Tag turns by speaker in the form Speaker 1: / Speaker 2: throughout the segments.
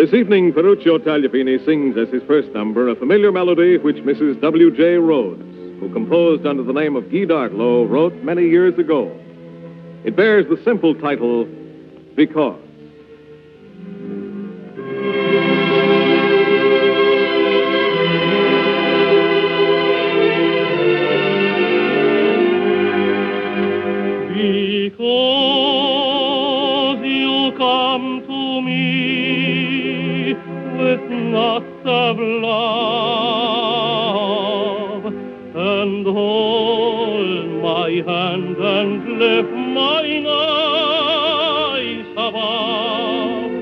Speaker 1: This evening, Ferruccio Tagliavini sings as his first number a familiar melody which Mrs. W.J. Rhodes, who composed under the name of Guy d'Hardelot, wrote many years ago. It bears the simple title, Because.
Speaker 2: Of love and hold my hand and lift mine eyes above.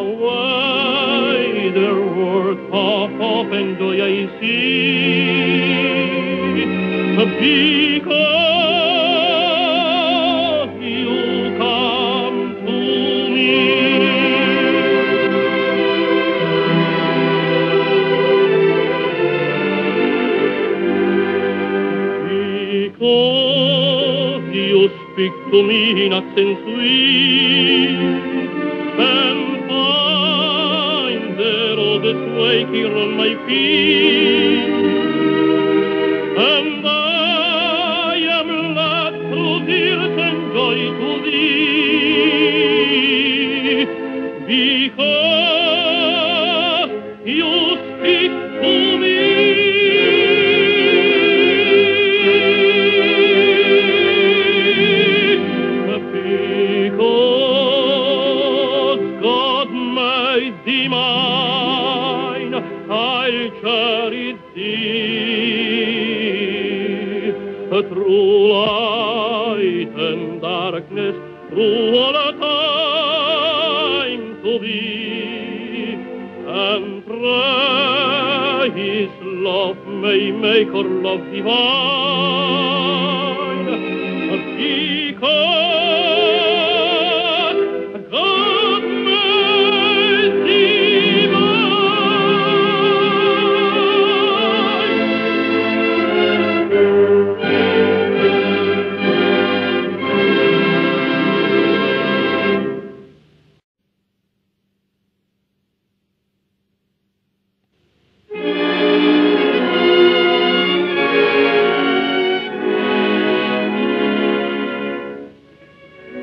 Speaker 2: Away the world of open joy I see. Because Because you speak to me in accent sweet and find the roses wake here on my feet. And our love divine.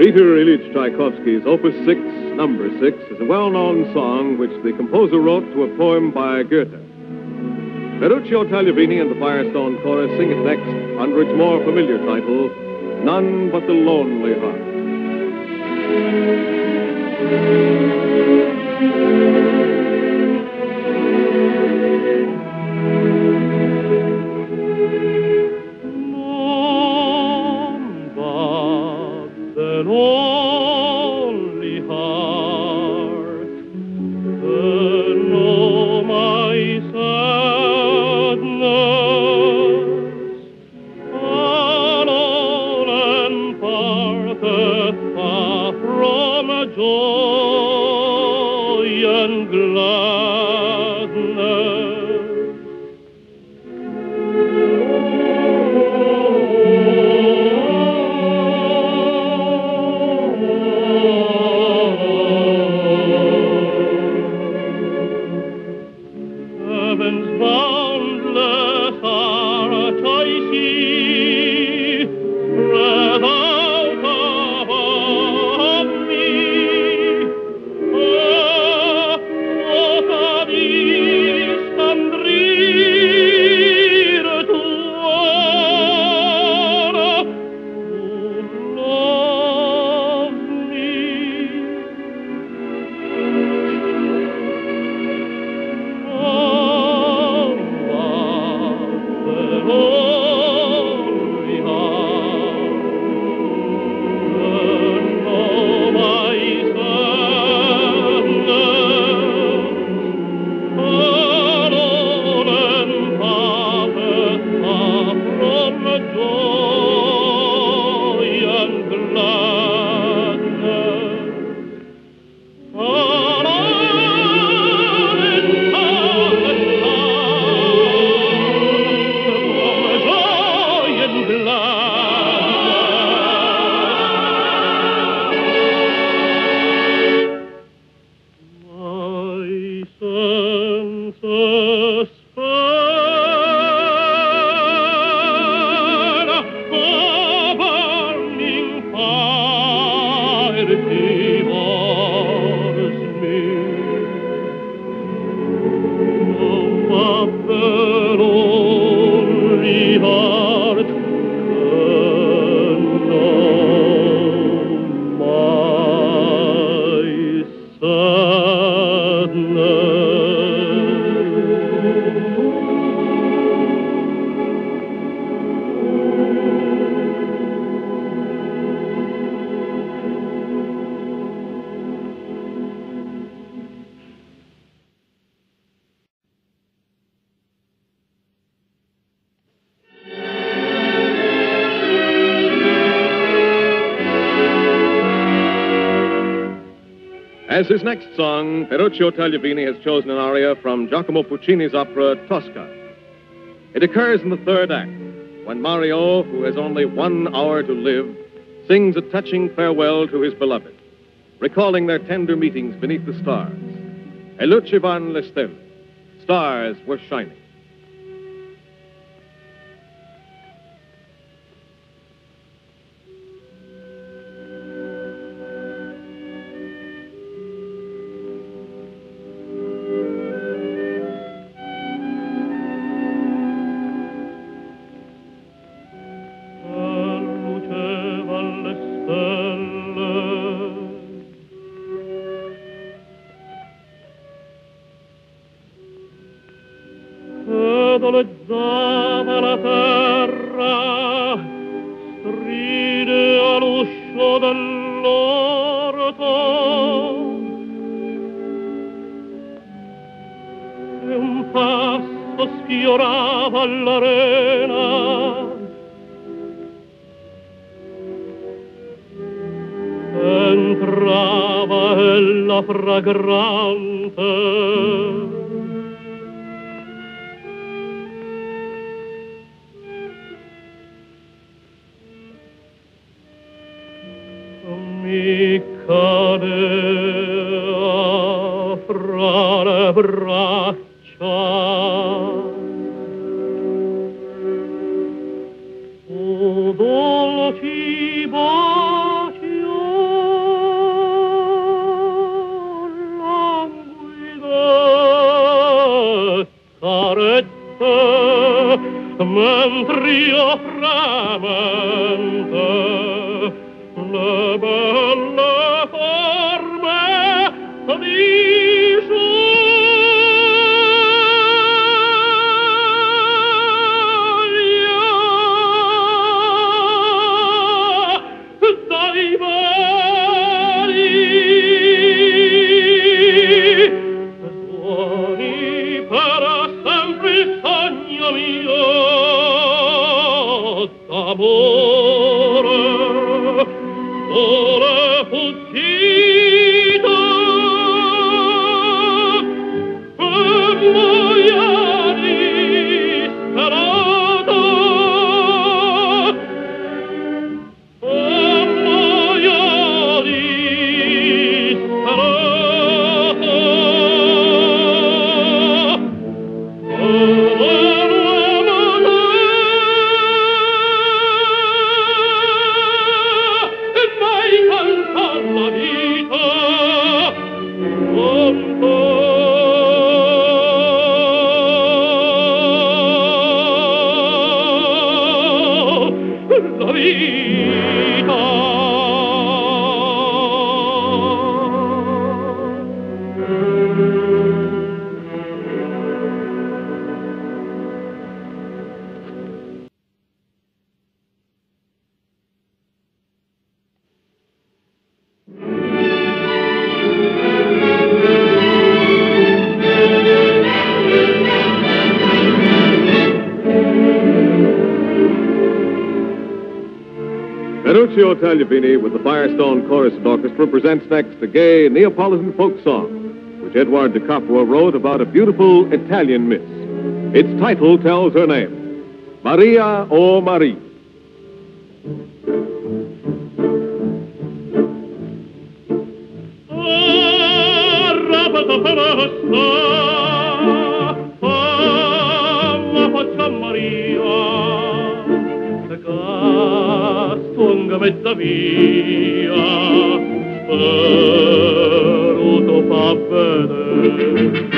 Speaker 1: Peter Ilyich Tchaikovsky's Opus 6, Number 6, is a well-known song which the composer wrote to a poem by Goethe. Ferruccio Tagliavini and the Firestone Chorus sing it next under its more familiar title, None But the Lonely Heart.
Speaker 2: His next song, Ferruccio Tagliavini has chosen an aria from Giacomo Puccini's opera Tosca. It occurs in the third act, when Mario, who has only one hour to live, sings a touching farewell to his beloved, recalling their tender meetings beneath the stars. E lucevan le stelle. Stars were shining.
Speaker 3: mi cadea fra le braccia. O dolci bacio languide carezze mentre io
Speaker 2: frame Tagliavini with the Firestone Chorus and Orchestra presents next a gay Neapolitan folk song, which Edward de Capua wrote about a beautiful Italian miss. Its title tells her name, Maria o Marie. Oh, Arrabata metta via, spero t'ho fa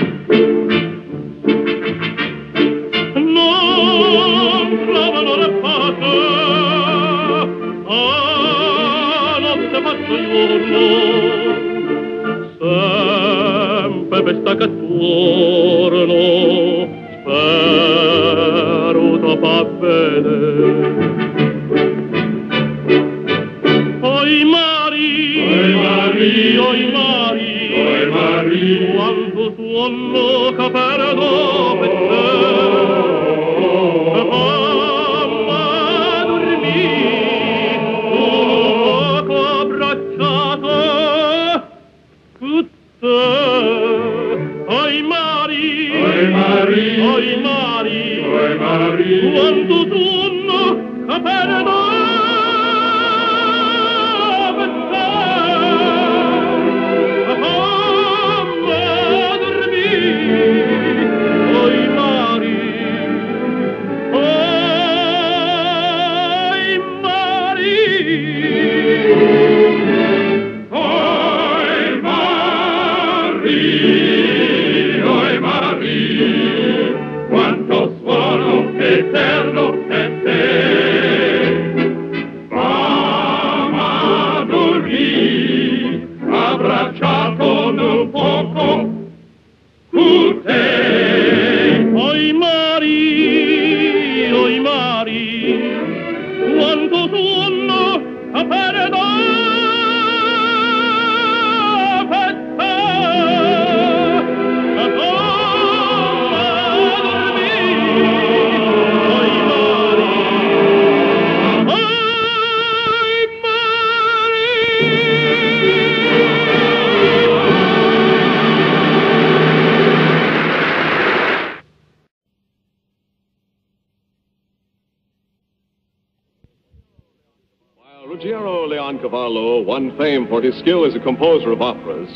Speaker 1: for his skill as a composer of operas,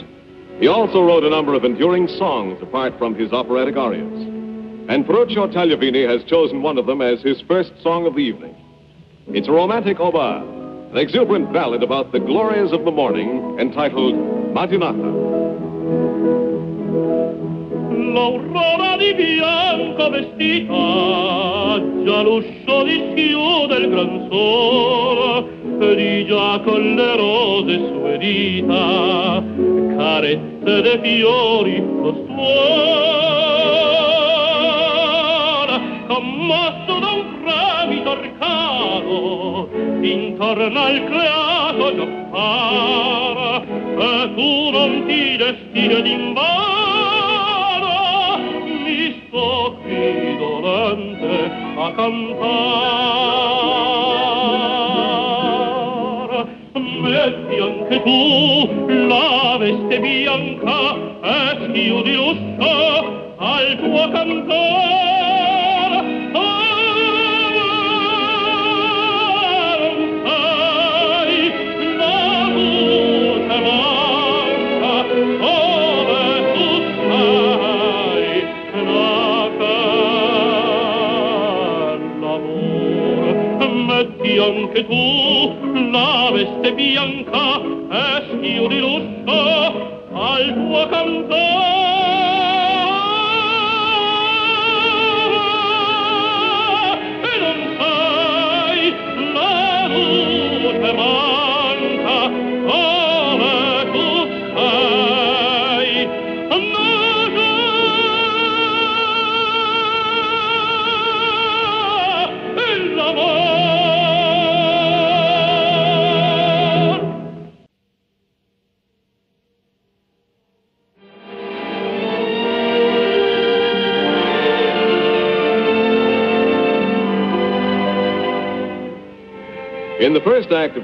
Speaker 1: he also wrote a number of enduring songs apart from his operatic arias. And Ferruccio Tagliavini has chosen one of them as his first song of the evening. It's a romantic aubade, an exuberant ballad about the glories of the morning entitled Mattinata.
Speaker 2: di già con le rose sue dita carezze de fiori lo suona, commosso da un fremito arcano intorno al creato gioppara e tu non ti destine d'invano. Mi sto qui dolente a cantare metti anche tu la veste bianca e di rosso al tuo cantone anche tu la veste bianca e schiudi rosso al tuo cantare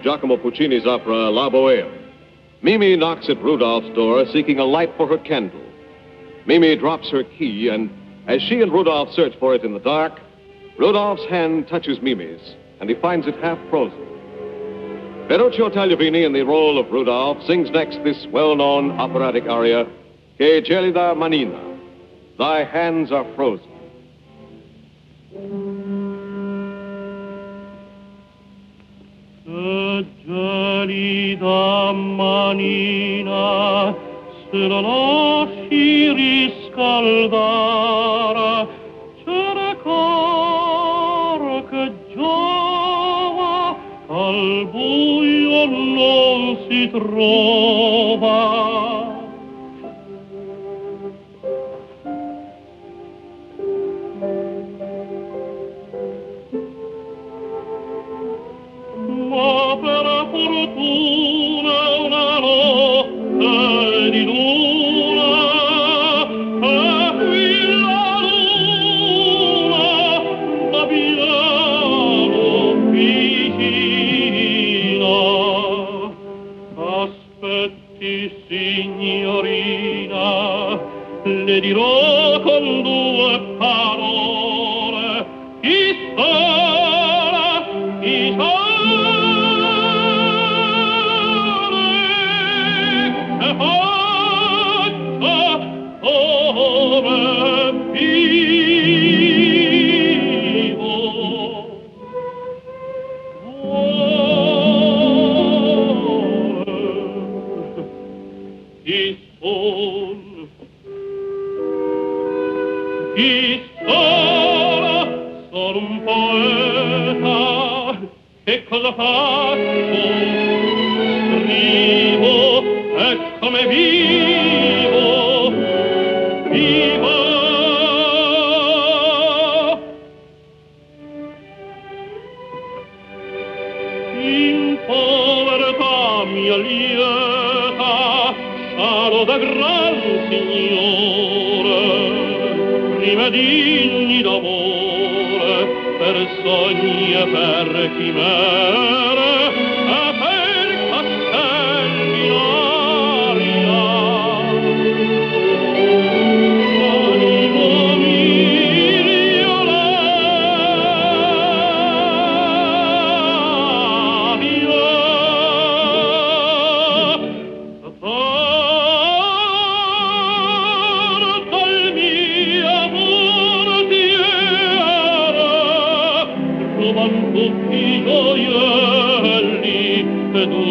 Speaker 1: Giacomo Puccini's opera, La Boheme, Mimi knocks at Rudolph's door seeking a light for her candle. Mimi drops her key, and as she and Rudolph search for it in the dark, Rudolph's hand touches Mimi's, and he finds it half frozen. Ferruccio Tagliavini, in the role of Rudolph, sings next this well-known operatic aria, Che gelida manina, Thy hands are frozen.
Speaker 2: Che gelida manina se la lasci riscaldare, cercar che giova al buio non si trova. Le gioielli e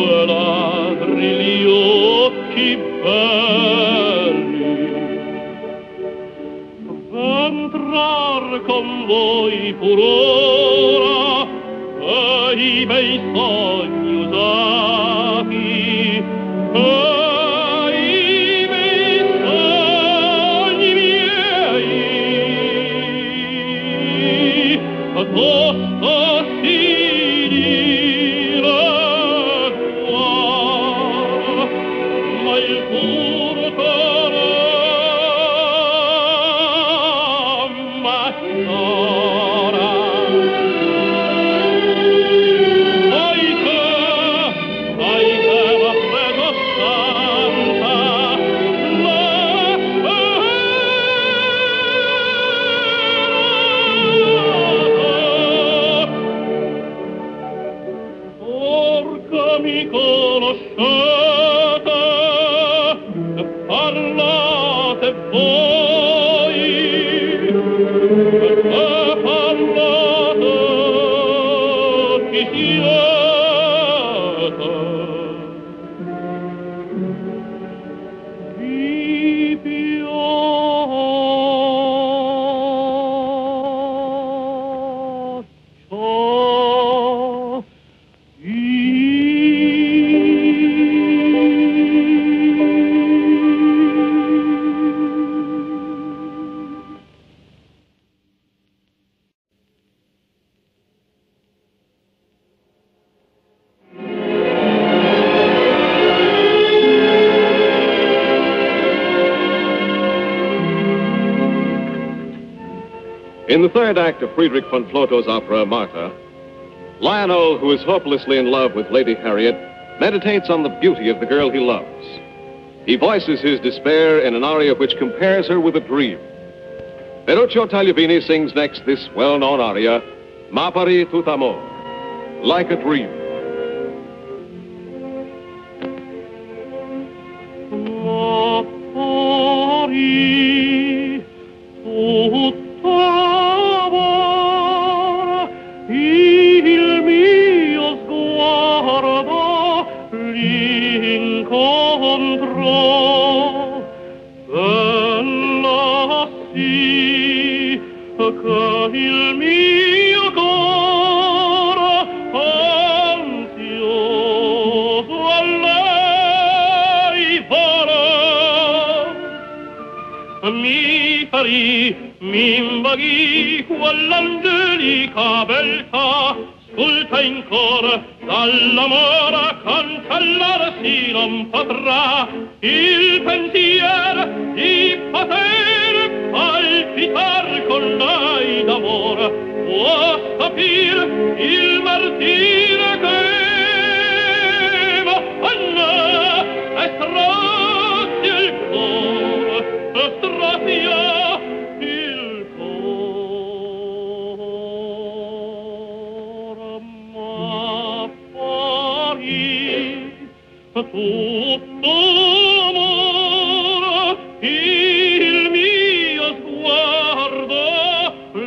Speaker 1: Friedrich von Flotow's opera, Martha, Lionel, who is hopelessly in love with Lady Harriet, meditates on the beauty of the girl he loves. He voices his despair in an aria which compares her with a dream. Ferruccio Tagliavini sings next this well-known aria, M'appari tutt'amor, like a dream.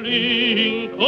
Speaker 2: L'incontrò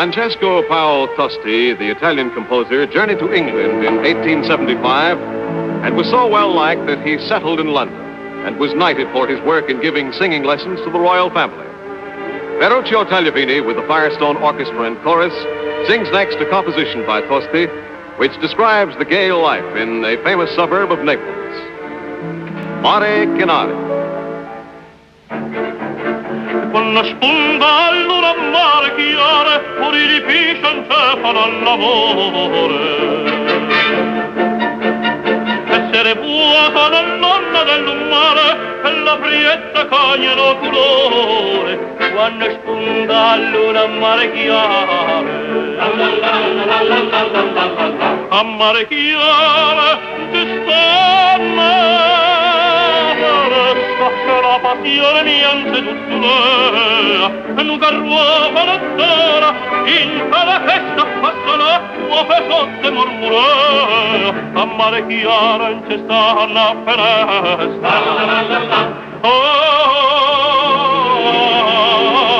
Speaker 1: Francesco Paolo Tosti, the Italian composer, journeyed to England in 1875 and was so well liked that he settled in London and was knighted for his work in giving singing lessons to the royal family. Ferruccio Tagliavini, with the Firestone Orchestra and Chorus, sings next a composition by Tosti, which describes the gay life in a famous suburb of Naples. Mare Chinare.
Speaker 2: quando con la sponda allora marchiare morì di piscianza farà l'amore essere vuota la nonna dell'umore e la prietta cognano colore quando sponda mare marchiare a mare marchiare ti stanno passione niente tutto l'era Nuga ruova la sera In tala festa passa l'acqua Fe sotte murmurea A mare chiara in cesta Anna festa oh, oh,
Speaker 1: oh, oh.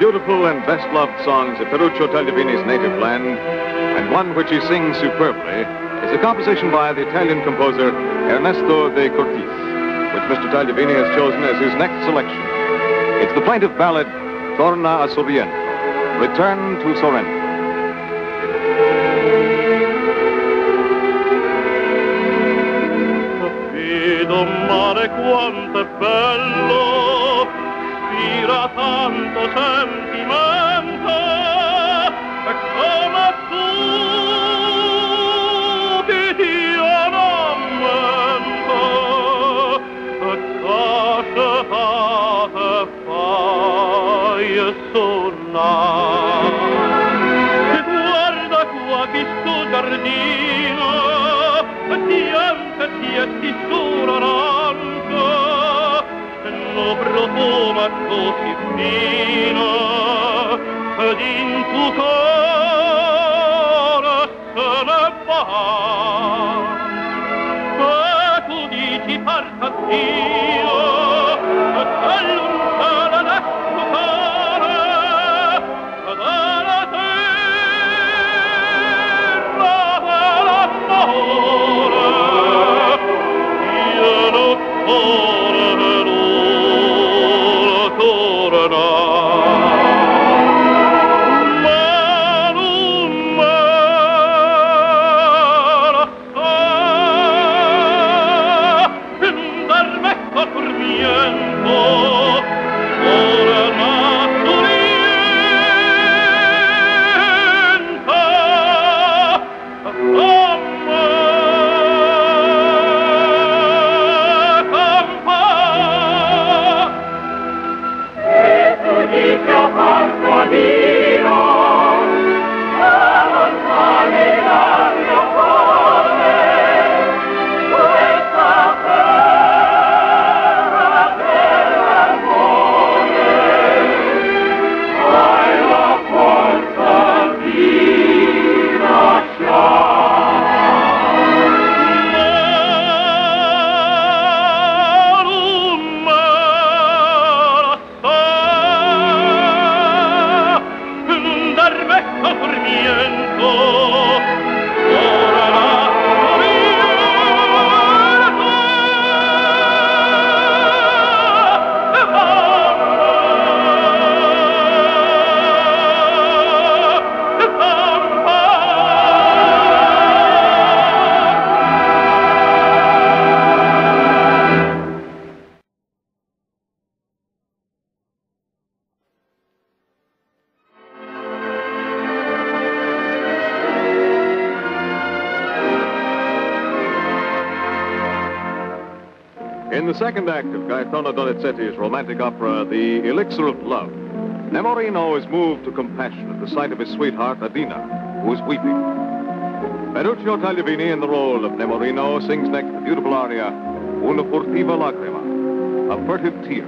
Speaker 1: beautiful and best-loved songs of Ferruccio Tagliavini's native land, and one which he sings superbly, is a composition by the Italian composer Ernesto De Curtis, which Mr. Tagliavini has chosen as his next selection. It's the plaintive ballad, Torna a Sorrento, Return to Sorrento.
Speaker 2: Mare quanto bello tanto tempo lo profuma così fino ed in tu cuore se ne va. E tu dici parta
Speaker 1: second act of Gaetano Donizetti's romantic opera, The Elixir of Love, Nemorino is moved to compassion at the sight of his sweetheart, Adina, who is weeping. Ferruccio Tagliavini, in the role of Nemorino, sings next the beautiful aria, Una furtiva lacrima, a furtive tear.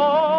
Speaker 2: Bel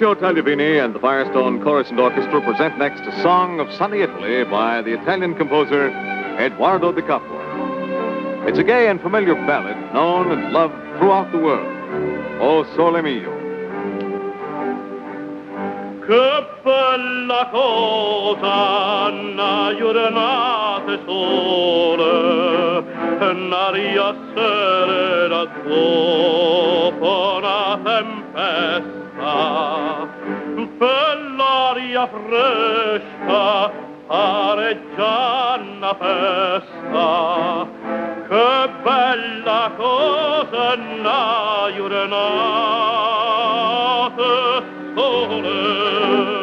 Speaker 1: Ferruccio Tagliavini and the Firestone Chorus and Orchestra present next a song of sunny Italy by the Italian composer Eduardo Di Capua. It's a gay and familiar ballad known and loved throughout the world. O Sole Mio.
Speaker 2: Che bella cosa una giornata sole, un'aria serena dopo una tempesta, per l'aria fresca pareggia una festa, che bella cosa una giornata sole.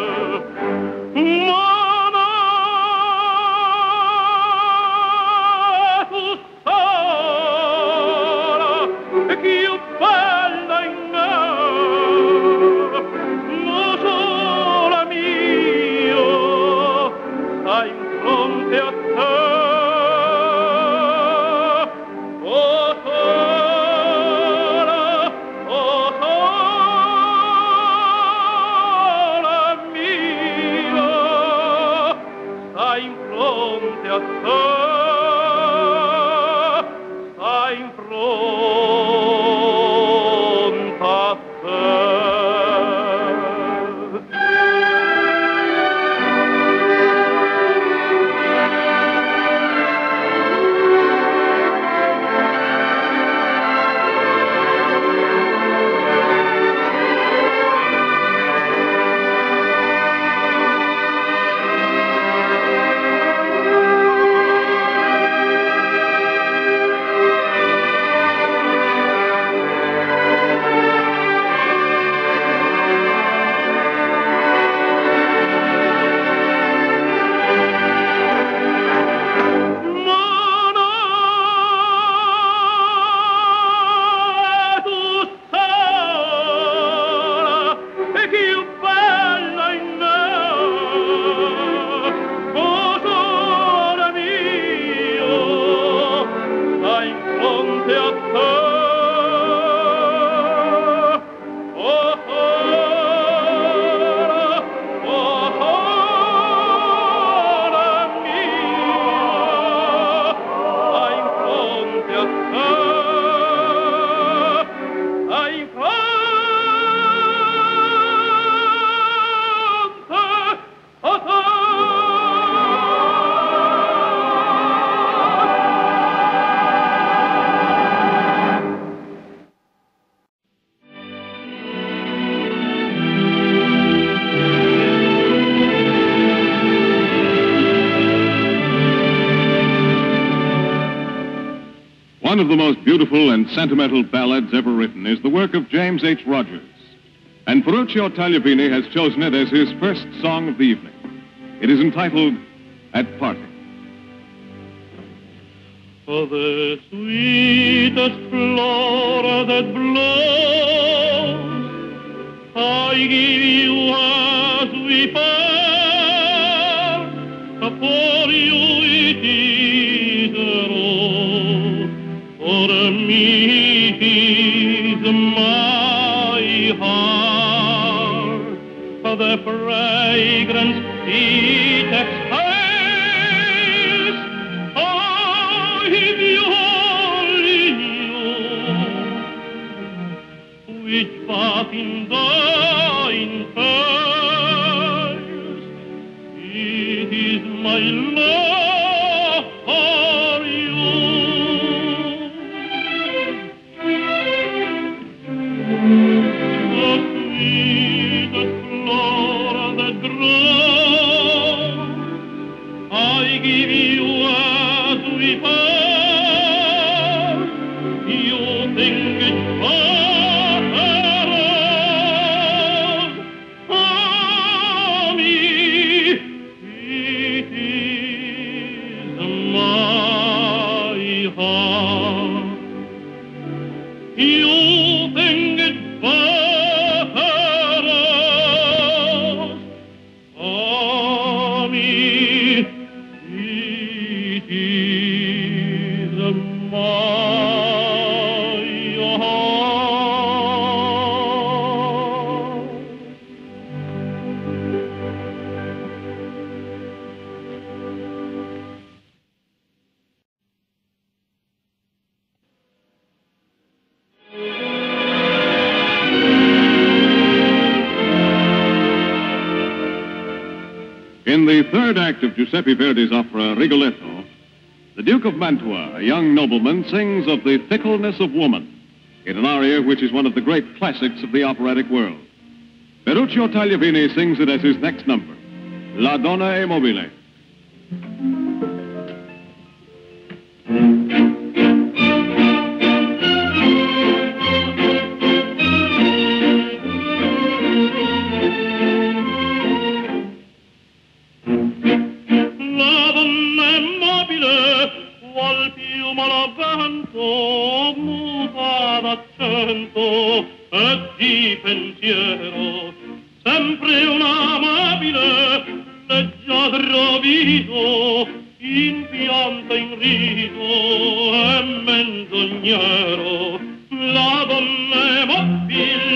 Speaker 2: Te.
Speaker 1: Beautiful and sentimental ballads ever written is the work of James H. Rogers. And Ferruccio Tagliavini has chosen it as his first song of the evening. It is entitled At Parting.
Speaker 2: For the sweetest flower that blows, I give you as we part. Fragrance it exhales, I give you only you, which but in thine face, it is my love the
Speaker 1: third act of Giuseppe Verdi's opera Rigoletto, the Duke of Mantua, a young nobleman, sings of the fickleness of woman in an aria which is one of the great classics of the operatic world. Ferruccio Tagliavini sings it as his next number, La Donna è Mobile.
Speaker 2: E di pensiero. Sempre un amabile, leggiadro viso, in pianta in riso e menzognero. La donna è mobile,